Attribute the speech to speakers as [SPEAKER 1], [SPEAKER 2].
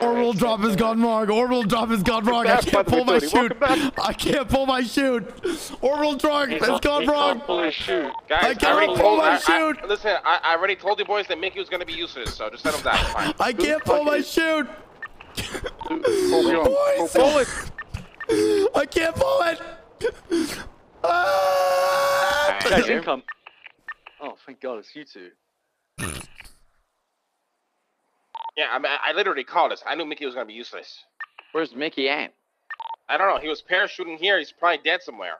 [SPEAKER 1] Orbital drop has gone wrong. Orbital drop has gone wrong. I can't
[SPEAKER 2] by the
[SPEAKER 1] pull my
[SPEAKER 2] way, Tony.
[SPEAKER 1] chute.
[SPEAKER 2] Welcome
[SPEAKER 1] I can't pull my chute. Orbital drop has gone wrong.
[SPEAKER 2] shoot.
[SPEAKER 3] Guys,
[SPEAKER 1] I can't
[SPEAKER 3] already
[SPEAKER 1] pull
[SPEAKER 3] told
[SPEAKER 1] my
[SPEAKER 3] I, I,
[SPEAKER 1] chute.
[SPEAKER 3] listen, I, I already told you boys that Micky was gonna be useless, so just let him die. Fine.
[SPEAKER 1] I can't pull my chute.
[SPEAKER 2] Hold me on.
[SPEAKER 1] Boys.
[SPEAKER 2] Pull it.
[SPEAKER 1] I can't pull it. Ah!
[SPEAKER 4] Guys, income. Oh, thank God, it's you two.
[SPEAKER 3] Yeah, I, mean, I literally called this. I knew Micky was gonna be useless.
[SPEAKER 4] Where's Micky at?
[SPEAKER 3] I don't know. He was parachuting here. He's probably dead somewhere.